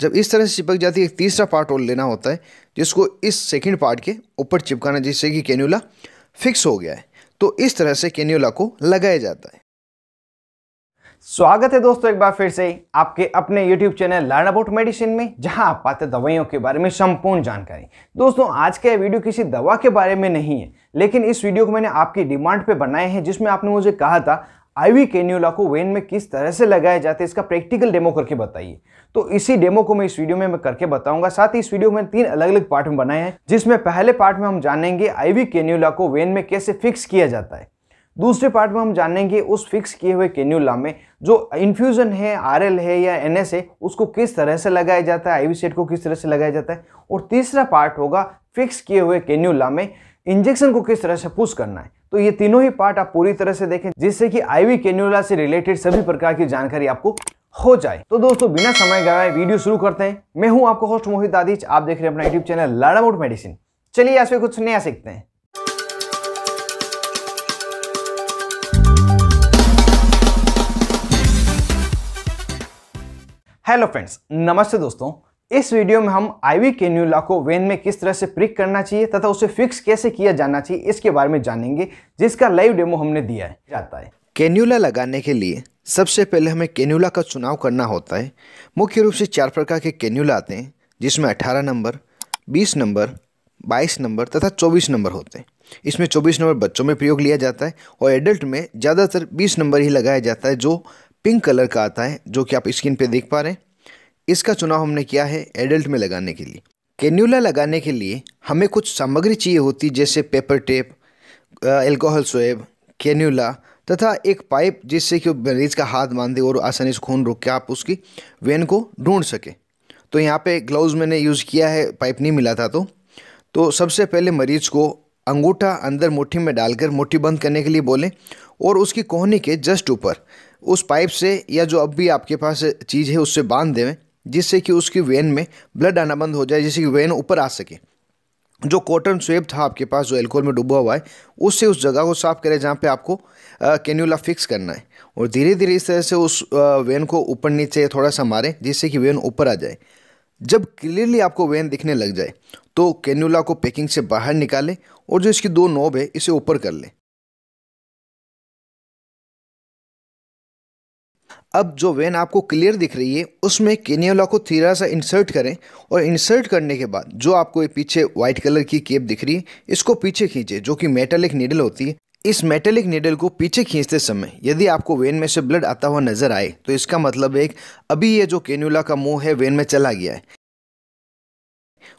जब इस तरह से चिपक जाती है, एक तीसरा पार्ट और लेना होता है, जिसको इस सेकंड पार्ट के ऊपर चिपकाना, जिससे कि कैन्यूला फिक्स हो गया है। तो इस तरह से कैन्यूला को लगाया जाता है। स्वागत है दोस्तों एक बार फिर से आपके अपने YouTube channel learn about medicine में, जहाँ आप पाते दवाइयों के बारे में संपूर्ण जानकारी। दोस्तों, आज का वीडियो किसी दवा के बारे में नहीं है, लेकिन इस वीडियो को मैंने आपकी डिमांड पे बनाए हैं, जिसमें आपने मुझे कहा था आईवी कैन्यूला को वेन में किस तरह से लगाया जाता है, इसका प्रैक्टिकल डेमो करके बताइए। तो इसी डेमो को मैं इस वीडियो में मैं करके बताऊँगा। साथ ही इस वीडियो में तीन अलग अलग पार्ट में बनाए हैं, जिसमें पहले पार्ट में हम जानेंगे आईवी कैन्यूला को वेन में कैसे फिक्स किया जाता है। दूसरे पार्ट में हम जानेंगे उस फिक्स किए हुए कैन्यूला में जो इन्फ्यूजन है आर है या एनएस है, उसको किस तरह से लगाया जाता है आईवी सेट को किस तरह से लगाया जाता है। और तीसरा पार्ट होगा फिक्स किए हुए कैन्यूला में इंजेक्शन को किस तरह से पुश करना है? तो ये तीनों ही पार्ट आप पूरी तरह से देखें, जिससे कि आईवी कैन्यूला से रिलेटेड सभी प्रकार की जानकारी आपको हो जाए। तो दोस्तों, बिना समय गवाए वीडियो शुरू करते हैं। मैं हूँ आपको होस्ट मोहित आदिच आप देख रहे हैं अपना YouTube channel learn about medicine चलिए, आज कुछ नया सीखते हैं। हेलो फ्रेंड्स नमस्ते दोस्तों। इस वीडियो में हम आईवी कैन्यूला को वेन में किस तरह से प्रिक करना चाहिए तथा उसे फिक्स कैसे किया जाना चाहिए, इसके बारे में जानेंगे, जिसका लाइव डेमो हमने दिया है। जाता है। कैन्यूला लगाने के लिए सबसे पहले हमें कैन्यूला का चुनाव करना होता है। मुख्य रूप से चार प्रकार के कैन्यूला आते हैं, जिसमें 18 नंबर 20 नंबर 22 नंबर तथा 24 नंबर होते हैं। इसमें 24 नंबर बच्चों में प्रयोग लिया जाता है और एडल्ट में ज़्यादातर 20 नंबर ही लगाया जाता है, जो पिंक कलर का आता है, जो कि आप स्क्रीन पर देख पा रहे हैं। इसका चुनाव हमने किया है एडल्ट में लगाने के लिए। कैन्यूला लगाने के लिए हमें कुछ सामग्री चाहिए होती, जैसे paper tape alcohol swab cannula तथा एक पाइप जिससे कि मरीज़ का हाथ बांधे और आसानी से खून रोक के आप उसकी वेन को ढूंढ सके। तो यहाँ पे ग्लव्स मैंने यूज़ किया है पाइप नहीं मिला था तो। तो सबसे पहले मरीज़ को अंगूठा अंदर मुट्ठी में डालकर मुट्ठी बंद करने के लिए बोलें और उसकी कोहनी के जस्ट ऊपर उस पाइप से या जो अब भी आपके पास चीज़ है उससे बाँध देवें। जिससे कि उसकी वेन में ब्लड आना बंद हो जाए, जिससे कि वेन ऊपर आ सके। जो कॉटन स्वेब था आपके पास, जो एल्कोहल में डूबा हुआ है, उससे उस जगह को साफ़ करें जहाँ पे आपको कैन्यूला फिक्स करना है। और धीरे धीरे इस तरह से उस वेन को ऊपर नीचे थोड़ा सा मारें, जिससे कि वेन ऊपर आ जाए। जब क्लियरली आपको वेन दिखने लग जाए तो कैन्यूला को पैकिंग से बाहर निकालें और जो इसकी दो नोब है, इसे ऊपर कर लें। अब जो वेन आपको क्लियर दिख रही है, उसमें केनियोला को थोड़ा सा इंसर्ट करें और इंसर्ट करने के बाद जो आपको ये पीछे व्हाइट कलर की केप दिख रही है, इसको पीछे खींचे, जो कि मेटेलिक नीडल होती है। इस मेटेलिक नीडल को पीछे खींचते समय यदि आपको वेन में से ब्लड आता हुआ नज़र आए तो इसका मतलब है अभी ये जो केन्यूला का मुँह है वेन में चला गया है।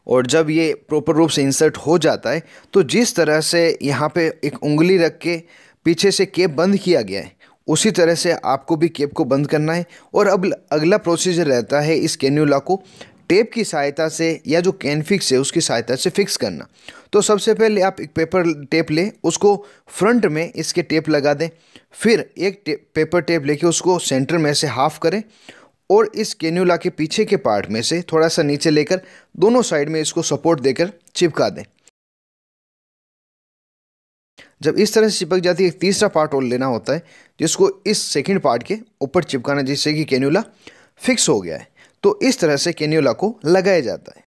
और जब ये प्रॉपर रूप से इंसर्ट हो जाता है तो जिस तरह से यहाँ पे एक उंगली रख के पीछे से केप बंद किया गया है उसी तरह से आपको भी केप को बंद करना है और अब अगला प्रोसीजर रहता है इस कैन्यूला को टेप की सहायता से या जो कैन फिक्स है उसकी सहायता से फिक्स करना। तो सबसे पहले आप एक पेपर टेप लें उसको फ्रंट में इसके टेप लगा दें फिर एक टे, पेपर टेप लेके उसको सेंटर में से हाफ़ करें और इस कैन्यूला के पीछे के पार्ट में से थोड़ा सा नीचे लेकर दोनों साइड में इसको सपोर्ट देकर चिपका दें। जब इस तरह से चिपक जाती है, एक तीसरा पार्ट और लेना होता है, जिसको इस सेकेंड पार्ट के ऊपर चिपकाना, जिससे कि कैन्यूला फिक्स हो गया है। तो इस तरह से कैन्यूला को लगाया जाता है।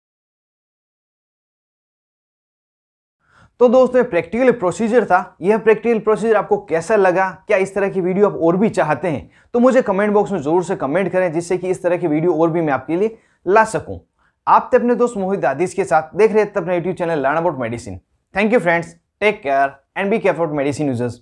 तो दोस्तों, ये प्रैक्टिकल प्रोसीजर था। यह प्रैक्टिकल प्रोसीजर आपको कैसा लगा? क्या इस तरह की वीडियो आप और भी चाहते हैं? तो मुझे कमेंट बॉक्स में ज़रूर से कमेंट करें, जिससे कि इस तरह की वीडियो और भी मैं आपके लिए ला सकूँ। आप तो अपने दोस्त मोहित आदिश के साथ। देख रहे थे अपना YouTube channel learn about medicine thank you friends Take care and be careful to medicine users.